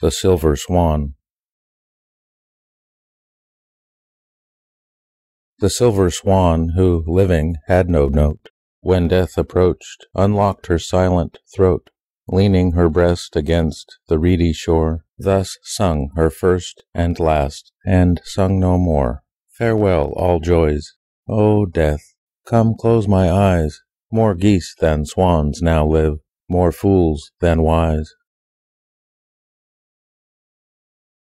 The Silver Swan The silver swan, who, living, had no note, When death approached, unlocked her silent throat, Leaning her breast against the reedy shore, Thus sung her first and last, and sung no more: "Farewell, all joys! O Death, come close my eyes! More geese than swans now live, more fools than wise.